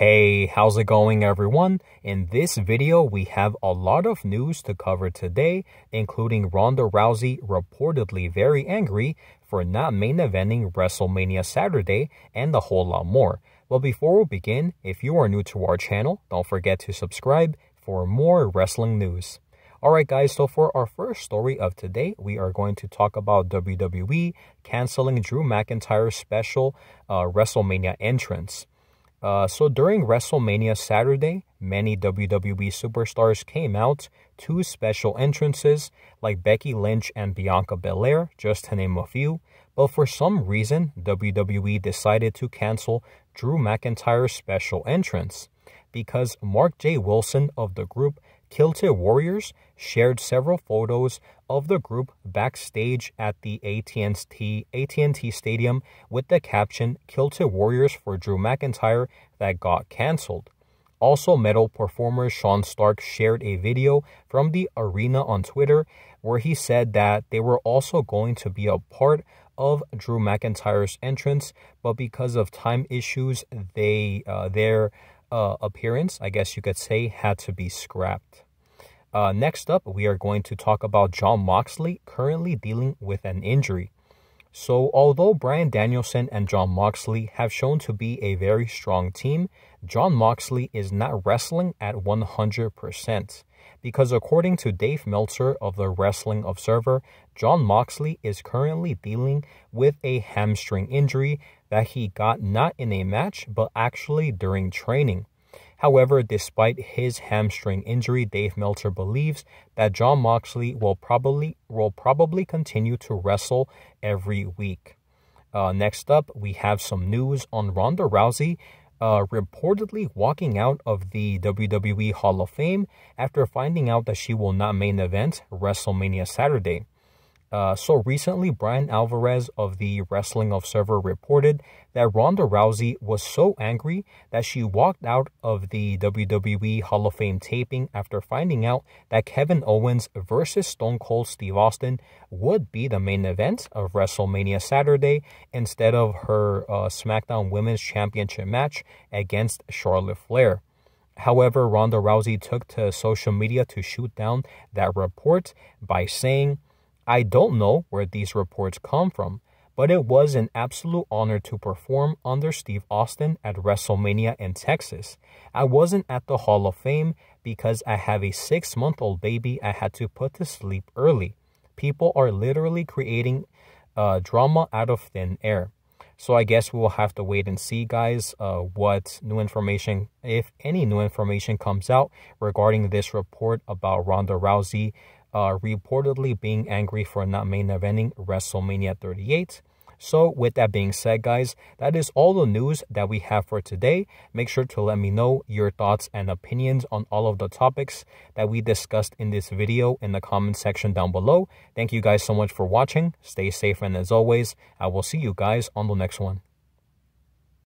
Hey, how's it going everyone? In this video, we have a lot of news to cover today, including Ronda Rousey reportedly very angry for not main eventing WrestleMania Saturday and a whole lot more. But before we begin, if you are new to our channel, don't forget to subscribe for more wrestling news. Alright guys, so for our first story of today, we are going to talk about WWE canceling Drew McIntyre's special uh, WrestleMania entrance. Uh, so during WrestleMania Saturday, many WWE superstars came out to special entrances like Becky Lynch and Bianca Belair, just to name a few. But for some reason, WWE decided to cancel Drew McIntyre's special entrance because Mark J. Wilson of the group Kilted Warriors shared several photos of the group backstage at the AT&T, AT&T Stadium with the caption Kilted Warriors for Drew McIntyre that got cancelled. Also, metal performer Sean Stark shared a video from the arena on Twitter where he said that they were also going to be a part of Drew McIntyre's entrance, but because of time issues, they uh, their uh, appearance, I guess you could say, had to be scrapped. Uh, next up, we are going to talk about Jon Moxley currently dealing with an injury. So, although Bryan Danielson and Jon Moxley have shown to be a very strong team, Jon Moxley is not wrestling at 100%. Because according to Dave Meltzer of the Wrestling Observer, Jon Moxley is currently dealing with a hamstring injury that he got not in a match but actually during training. However, despite his hamstring injury, Dave Meltzer believes that Jon Moxley will probably will probably continue to wrestle every week. Uh, next up, we have some news on Ronda Rousey uh, reportedly walking out of the WWE Hall of Fame after finding out that she will not main event WrestleMania Saturday. Uh, so recently, Bryan Alvarez of the Wrestling Observer reported that Ronda Rousey was so angry that she walked out of the WWE Hall of Fame taping after finding out that Kevin Owens versus Stone Cold Steve Austin would be the main event of WrestleMania Saturday instead of her uh, SmackDown Women's Championship match against Charlotte Flair. However, Ronda Rousey took to social media to shoot down that report by saying, I don't know where these reports come from, but it was an absolute honor to perform under Steve Austin at WrestleMania in Texas. I wasn't at the Hall of Fame because I have a six month old baby I had to put to sleep early. People are literally creating uh, drama out of thin air. So I guess we will have to wait and see, guys, uh, what new information, if any new information comes out regarding this report about Ronda Rousey uh, reportedly being angry for not main eventing WrestleMania 38. So with that being said, guys, that is all the news that we have for today. Make sure to let me know your thoughts and opinions on all of the topics that we discussed in this video in the comment section down below. Thank you guys so much for watching. Stay safe and as always, I will see you guys on the next one.